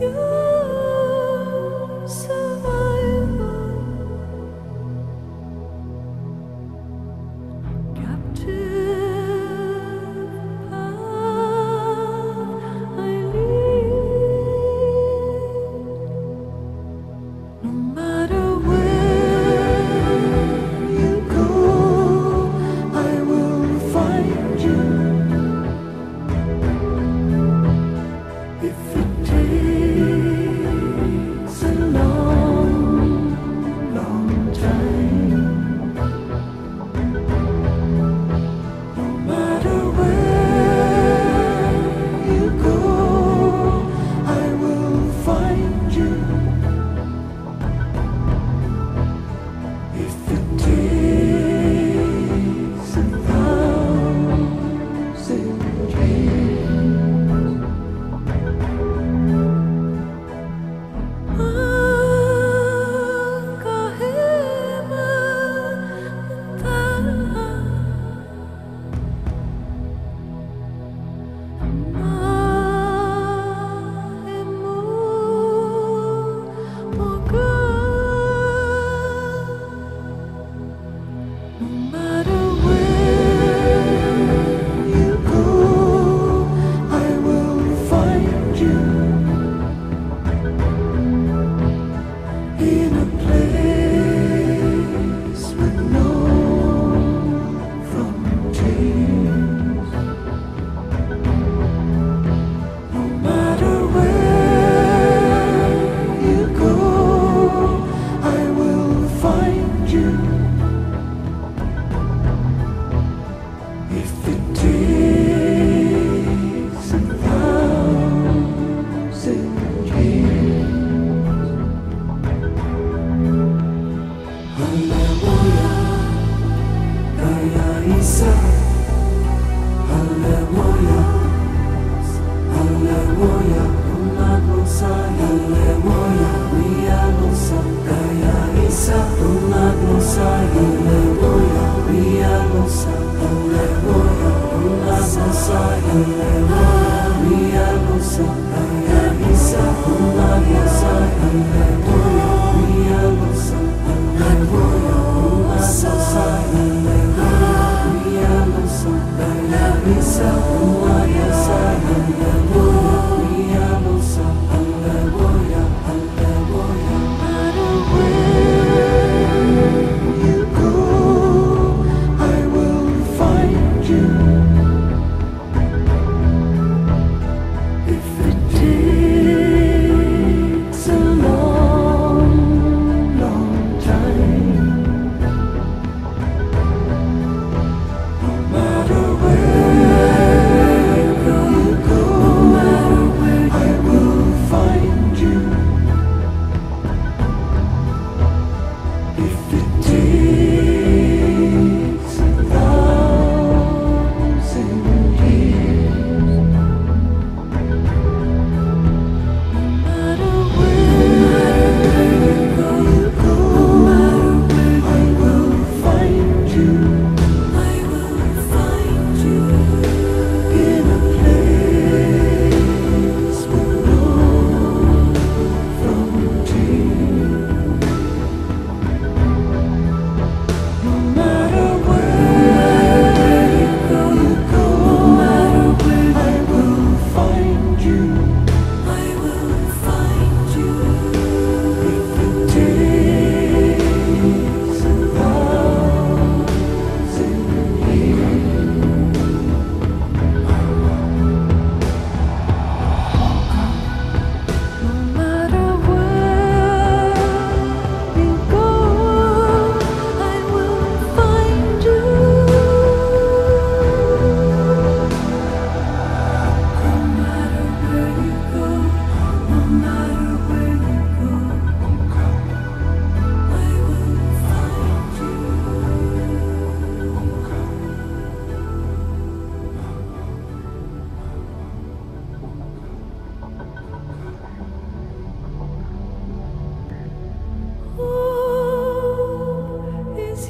you.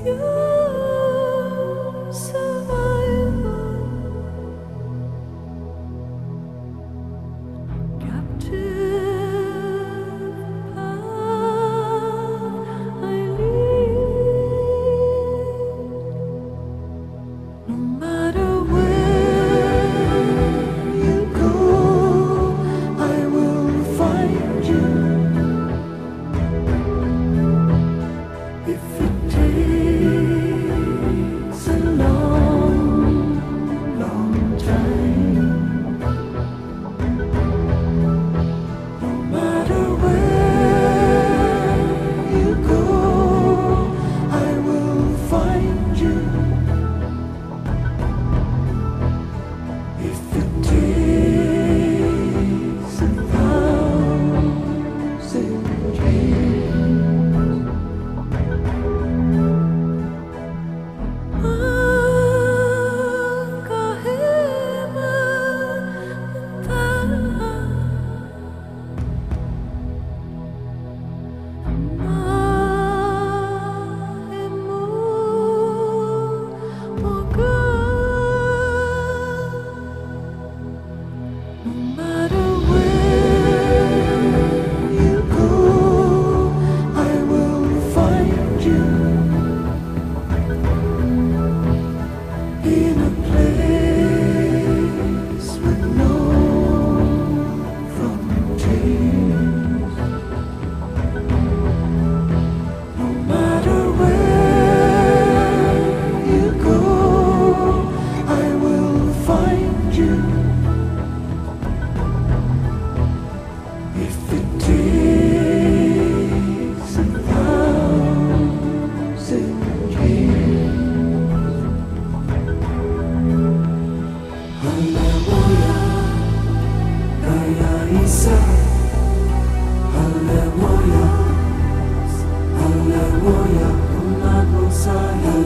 You.